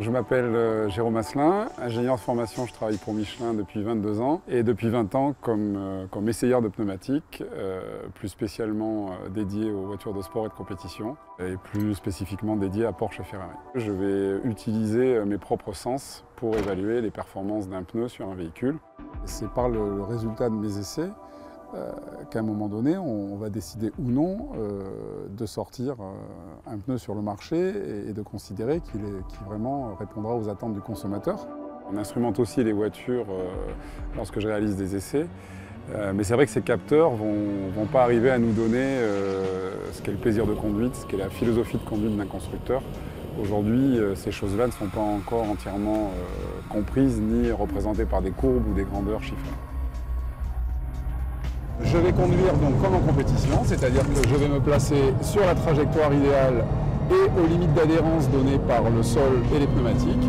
Je m'appelle euh, Jérôme Asselin, ingénieur de formation, je travaille pour Michelin depuis 22 ans et depuis 20 ans comme, euh, comme essayeur de pneumatiques, euh, plus spécialement dédié aux voitures de sport et de compétition et plus spécifiquement dédié à Porsche et Ferrari. Je vais utiliser mes propres sens pour évaluer les performances d'un pneu sur un véhicule. C'est par le résultat de mes essais euh, qu'à un moment donné, on va décider ou non euh, de sortir euh, un pneu sur le marché et de considérer qu'il vraiment répondra aux attentes du consommateur. On instrumente aussi les voitures lorsque je réalise des essais. mais c'est vrai que ces capteurs ne vont, vont, pas arriver à nous donner ce qu'est le plaisir de conduite, ce qu'est la philosophie de conduite d'un constructeur. Aujourd'hui, ces choses-là ne sont pas encore entièrement comprises ni représentées par des courbes ou des grandeurs chiffrées. Je vais conduire donc comme en compétition, c'est-à-dire que je vais me placer sur la trajectoire idéale et aux limites d'adhérence données par le sol et les pneumatiques.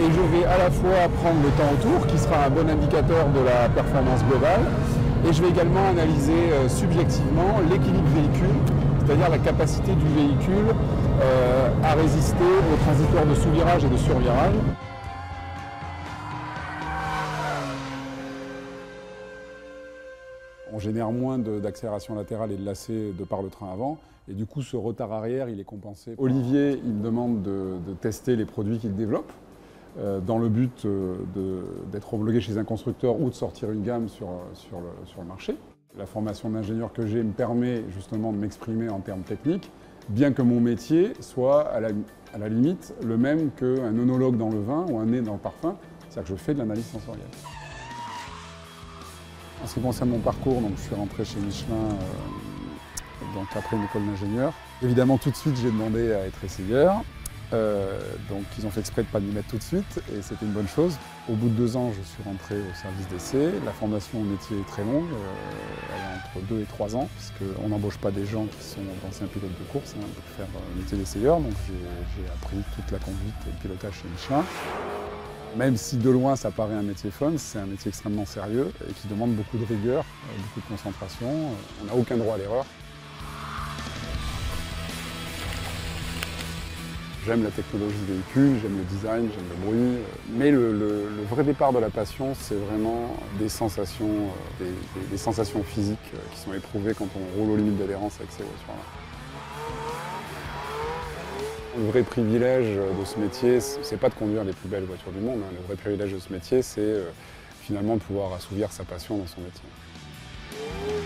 Et je vais à la fois prendre le temps autour, qui sera un bon indicateur de la performance globale, et je vais également analyser euh, subjectivement l'équilibre véhicule, c'est-à-dire la capacité du véhicule euh, à résister aux transitoires de sous-virage et de sur-virage. On génère moins d'accélération latérale et de lacet de par le train avant. Et du coup, ce retard arrière, il est compensé. Olivier, il me demande de, tester les produits qu'il développe euh, dans le but euh, d'être homologué chez un constructeur ou de sortir une gamme sur, le, marché. La formation d'ingénieur que j'ai me permet justement de m'exprimer en termes techniques, bien que mon métier soit à la, à la limite le même qu'un onologue dans le vin ou un nez dans le parfum, c'est-à-dire que je fais de l'analyse sensorielle. En ce qui concerne mon parcours, donc, je suis rentré chez Michelin euh, donc après une école d'ingénieur. Évidemment, tout de suite, j'ai demandé à être essayeur. Euh, donc ils ont fait exprès de ne pas m'y mettre tout de suite et c'était une bonne chose. Au bout de deux ans, je suis rentré au service d'essai. La formation au métier est très longue, euh, elle est entre deux et trois ans, puisqu'on n'embauche pas des gens qui sont anciens pilotes de course hein, pour faire le métier d'essayeur. Donc j'ai appris toute la conduite et le pilotage chez Michelin. Même si de loin ça paraît un métier fun, c'est un métier extrêmement sérieux et qui demande beaucoup de rigueur, euh, beaucoup de concentration. Euh, on n'a aucun droit à l'erreur. J'aime la technologie du véhicule, j'aime le design, j'aime le bruit. Euh, mais le, vrai départ de la passion, c'est vraiment des sensations, des, sensations physiques qui sont éprouvées quand on roule aux limites d'adhérence avec ces voitures-là. Le vrai privilège de ce métier, c'est pas de conduire les plus belles voitures du monde. Hein. Le vrai privilège de ce métier, c'est euh, finalement pouvoir assouvir sa passion dans son métier.